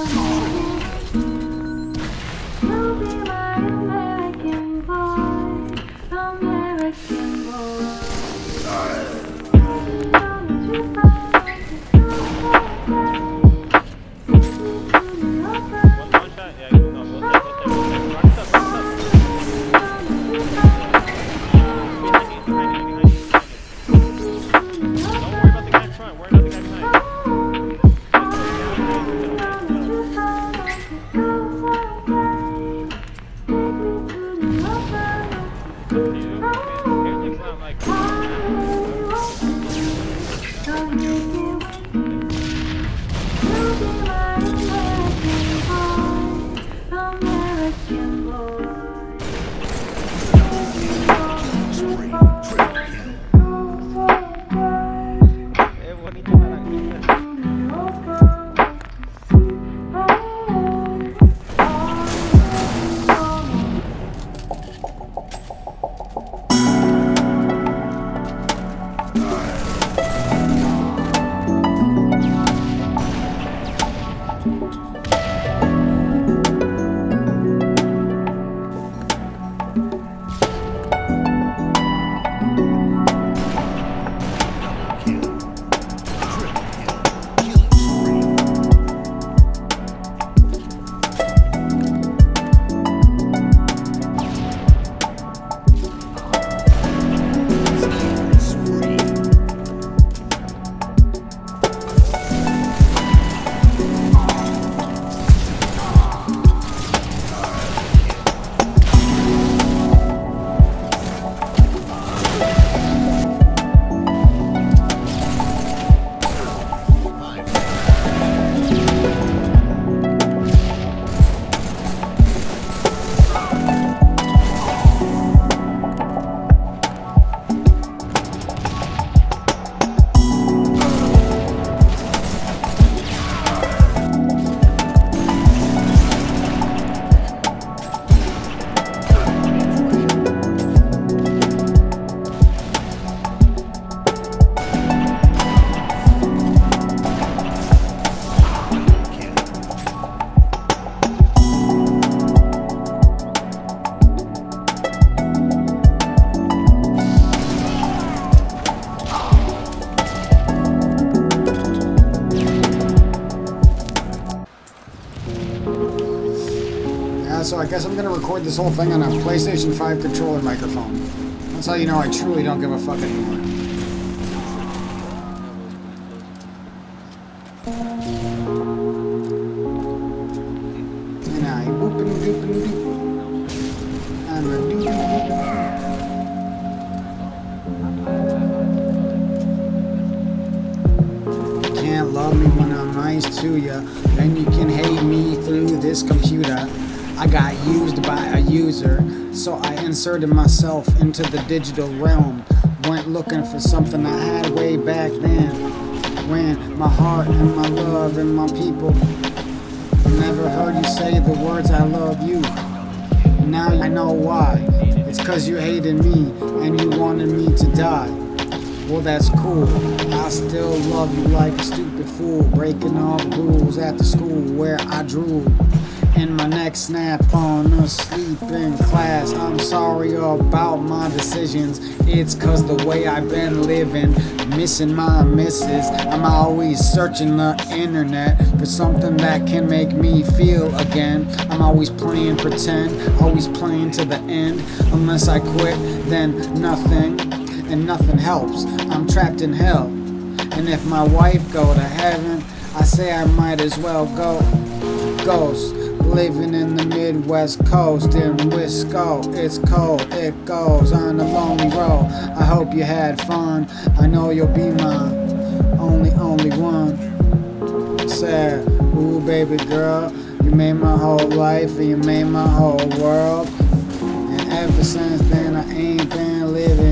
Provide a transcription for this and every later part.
歌？Guess I'm gonna record this whole thing on a PlayStation 5 controller microphone. That's how you know I truly don't give a fuck anymore. Inserted myself into the digital realm. Went looking for something I had way back then. When my heart and my love and my people. Never heard you say the words I love you. Now I know why. It's cause you hated me and you wanted me to die. Well, that's cool. I still love you like a stupid fool, breaking all the rules at the school where I drooled. Snap, on asleep in class. I'm sorry about my decisions. It's cause the way I've been living, missing my misses. I'm always searching the internet for something that can make me feel again. I'm always playing pretend, always playing to the end. Unless I quit, then nothing and nothing helps. I'm trapped in hell. And if my wife go to heaven, I say I might as well go. Ghost, living in the Midwest coast in Wisco. It's cold, it goes on a lonely road. I hope you had fun. I know you'll be my only, only one. Said, ooh, baby girl, you made my whole life and you made my whole world. And ever since then, I ain't been living.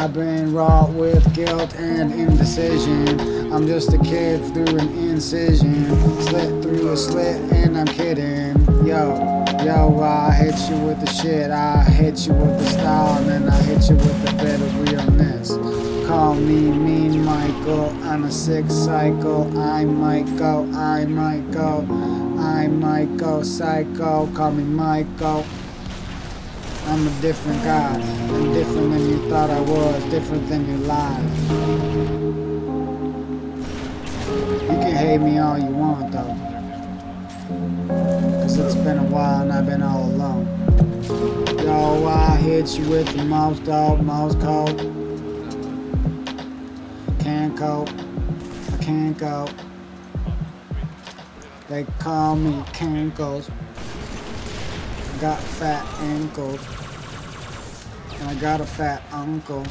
I've been wrought with guilt and indecision. I'm just a kid through an incision, slit through a slit, and I'm kidding. Yo, yo, I hit you with the shit, I hit you with the style, and then I hit you with the bit of realness. Call me Mean Michael, I'm a sick cycle. I might go, I might go, I might go psycho. Call me Michael. I'm a different guy. I'm different than you thought I was, different than you lied. You can hate me all you want though. Cause it's been a while and I've been all alone. Yo, I hit you with the most dog, most cold. Can't cope, I can't go. They call me Cankles. Got fat ankles. And I got a fat uncle.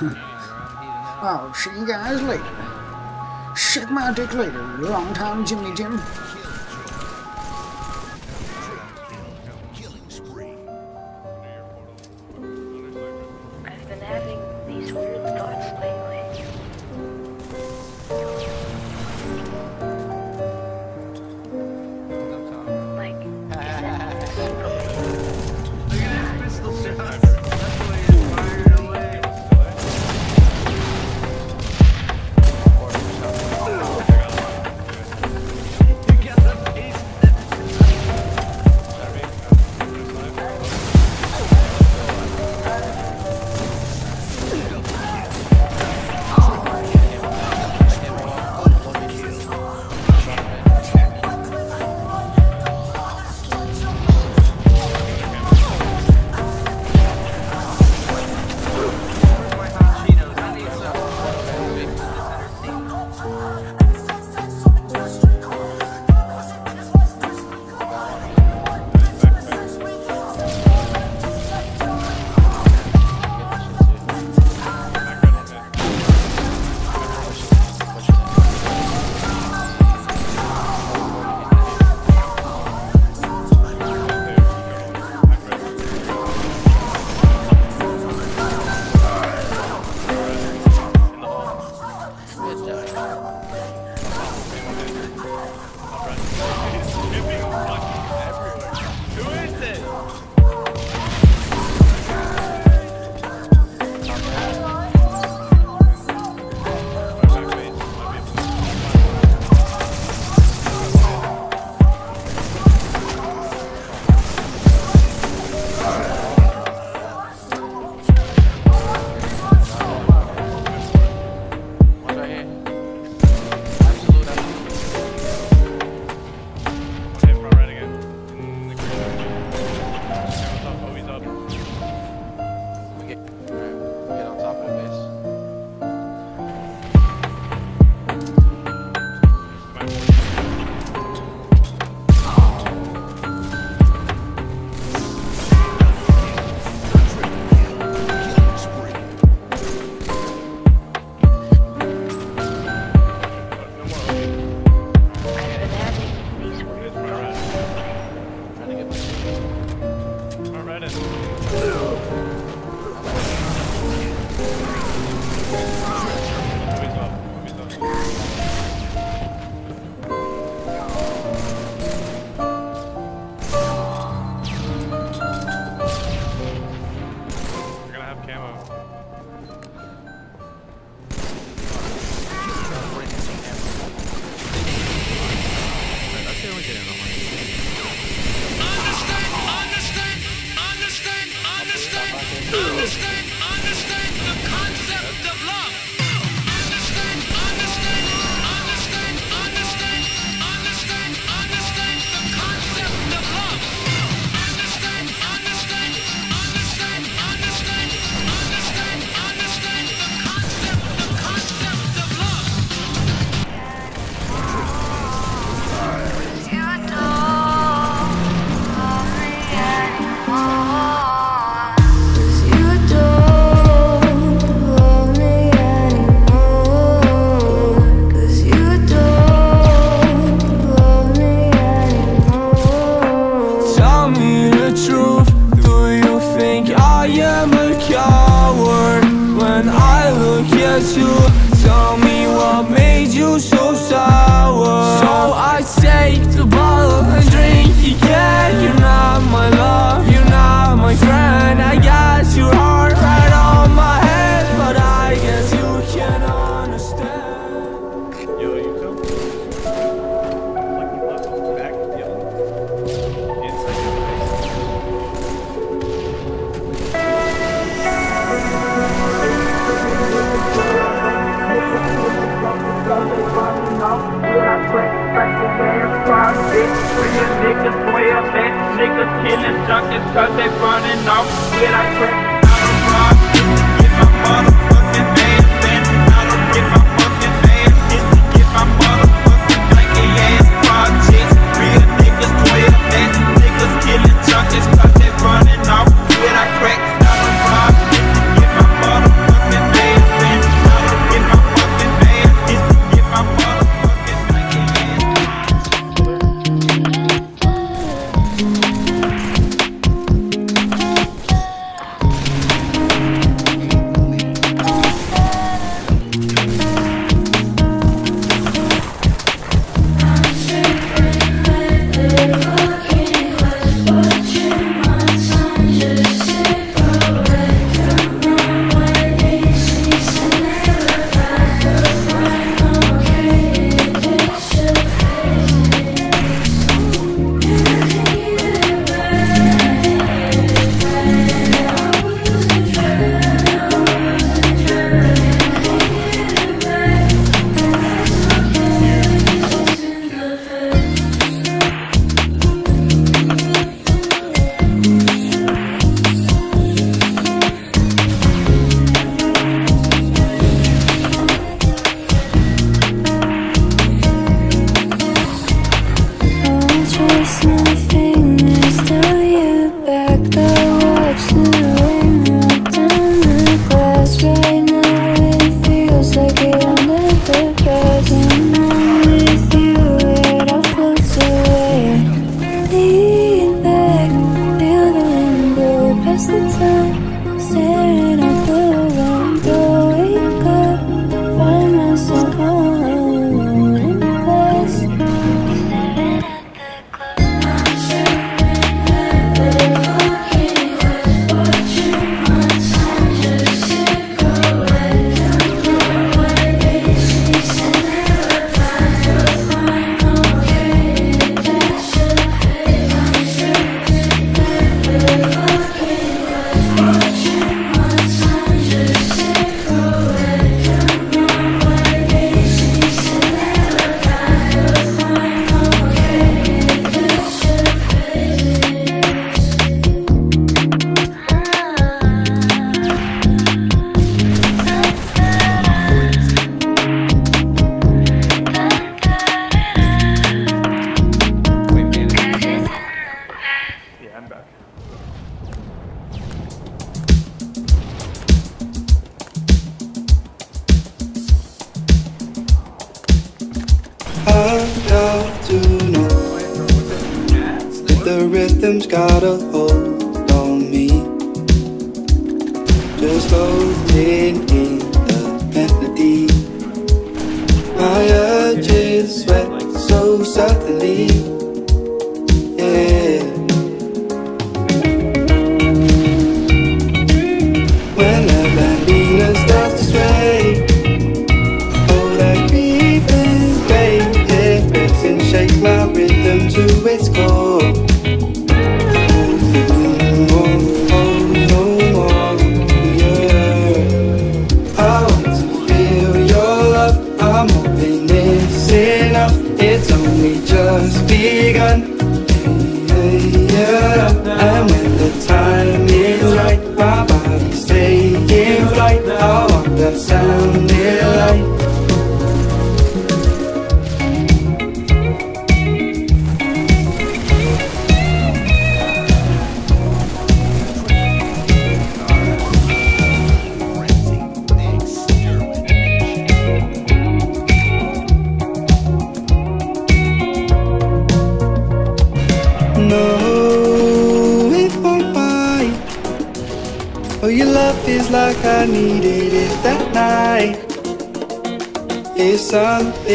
Oh, see you guys later. Shake my dick later, long time Jimmy Jim. Understand tell me what made you so sour. So I take the bottle and drink again You're not my love, you're not my friend. I got your killing junkies cause they running off. With I crack rhythm's got a hold on me. Just floating in the melody. My urges sweat so suddenly. Yeah. When the bambina starts to sway. That shakes my rhythm to its core. Just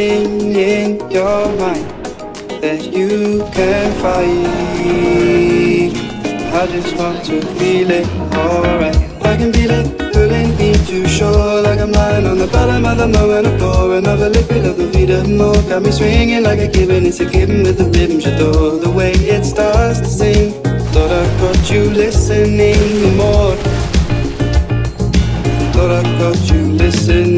something in your mind that you can fight. I just want to feel it, alright. I can feel it pulling me to shore Like I'm lying on the bottom of the moment I pour another liquid of the Vita more oh, Got me swinging like a gibbon, it's a gibbon with the rhythm J'adore the way it starts to sing Thought I caught you listening more Thought I caught you listening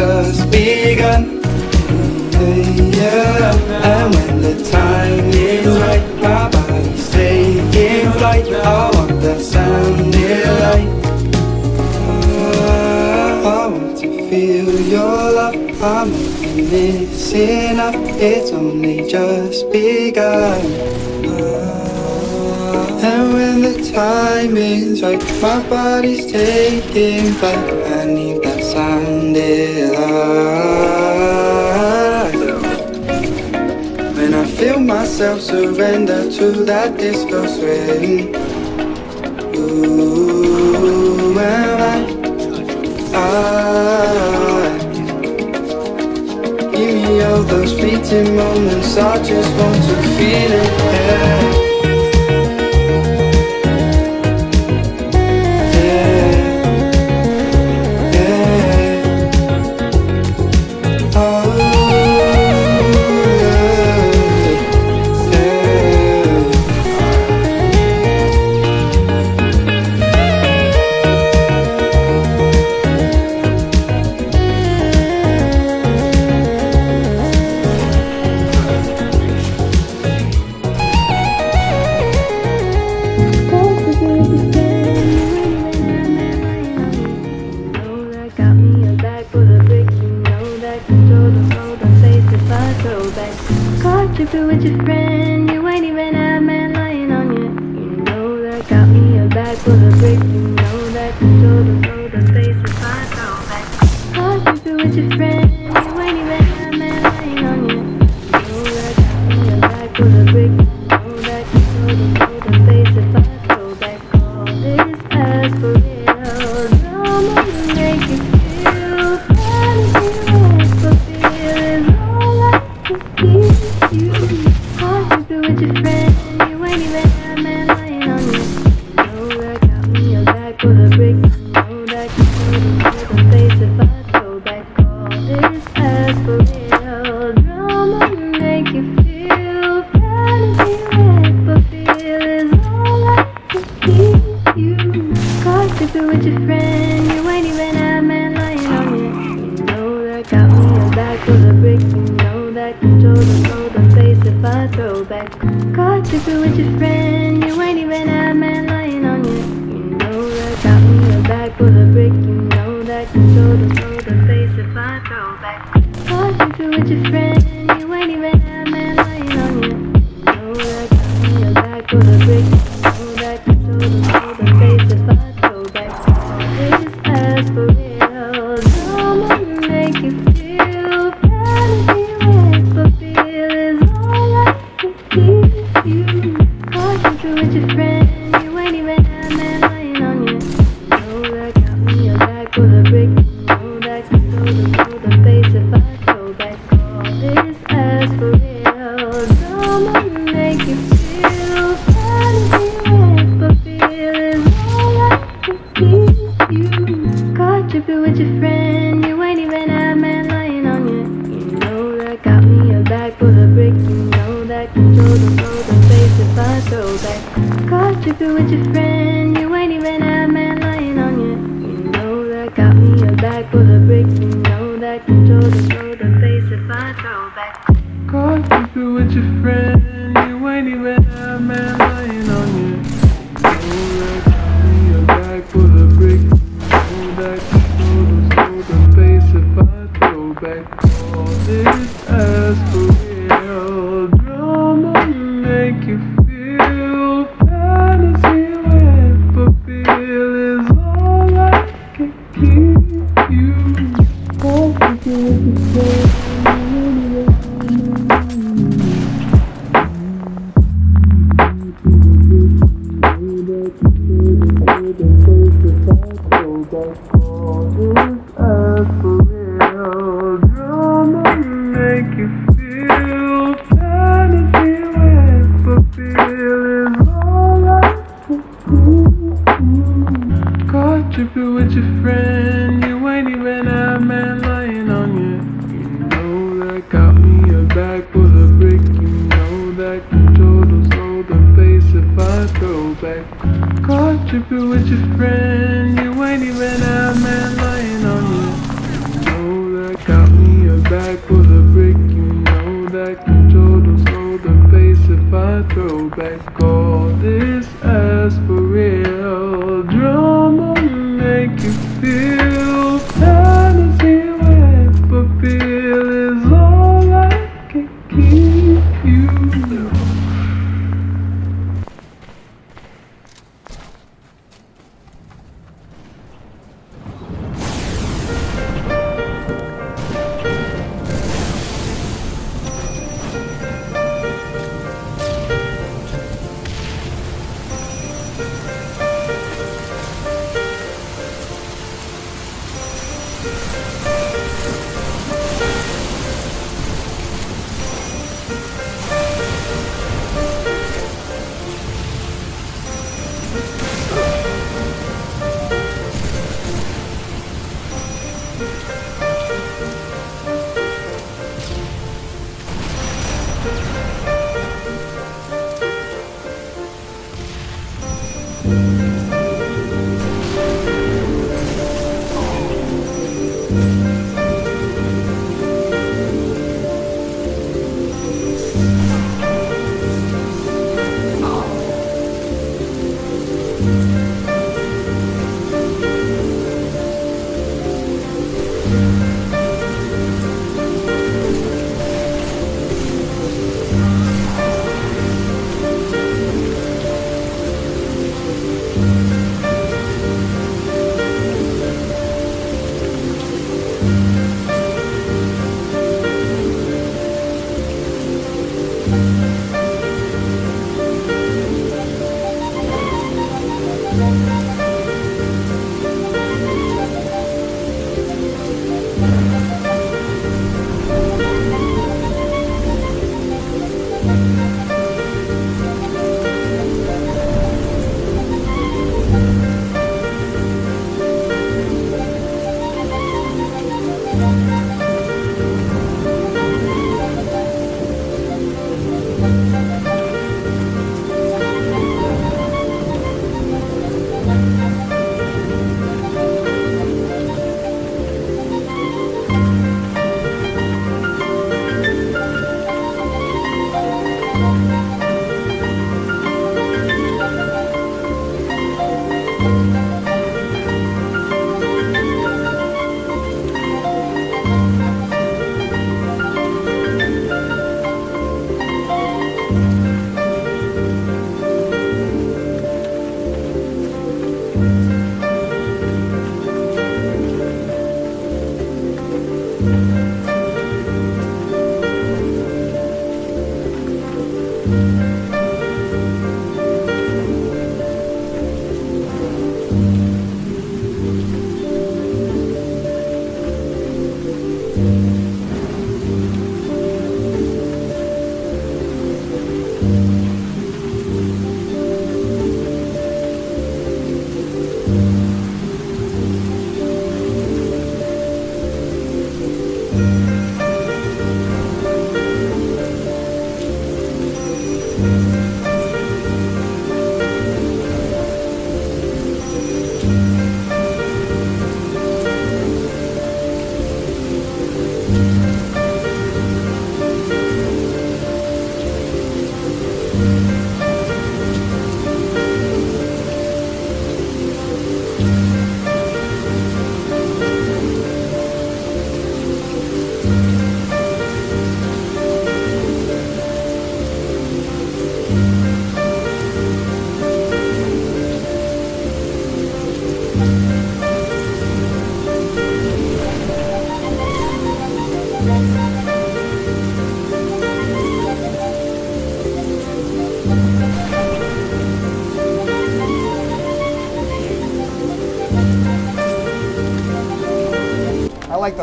just begun. Yeah. And when the time is right My body's taking flight I want that sounding light I want to feel your love. I'm missing up. It's only just begun. And when the time is right My body's taking flight. Sunday light. When I feel myself surrender to that disco swing. Ooh, am I? I give me all those fleeting moments. I just want to feel it. Yeah. to be with your friends. Throw back all this as I like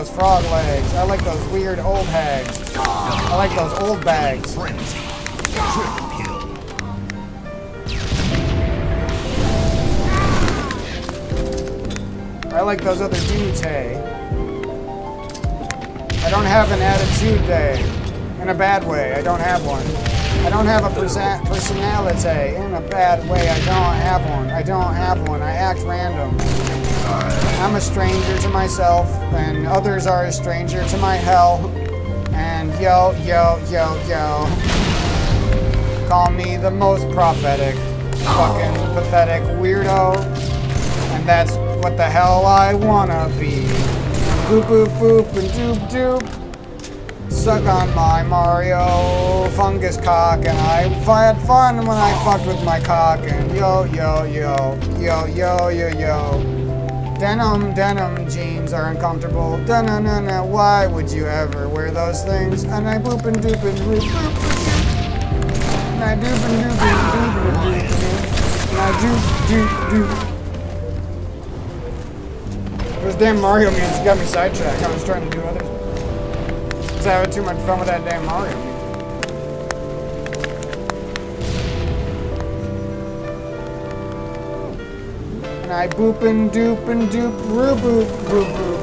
those frog legs. I like those weird old hags. I like those old bags. I like those other dudes, hey. I don't have an attitude day. In a bad way. I don't have one. I don't have a personality. In a bad way. I don't have one. I don't have one. I act random. I'm a stranger to myself, and others are a stranger to my hell. And yo, yo, yo, yo. Call me the most prophetic, fucking pathetic weirdo. And that's what the hell I wanna be. Boop boop boop and doop doop. Suck on my Mario fungus cock, and I had fun when I fucked with my cock. And yo yo yo yo yo yo yo. Denim, denim jeans are uncomfortable. Da na na na. Why would you ever wear those things? And I boop and doop and boop boop and. And I doop and doop and doop and doop and I doop doop doop. Those damn Mario music got me sidetracked. I was trying to do other. Cause I had too much fun with that damn Mario And I boop and doop and doop roo boop boop boop.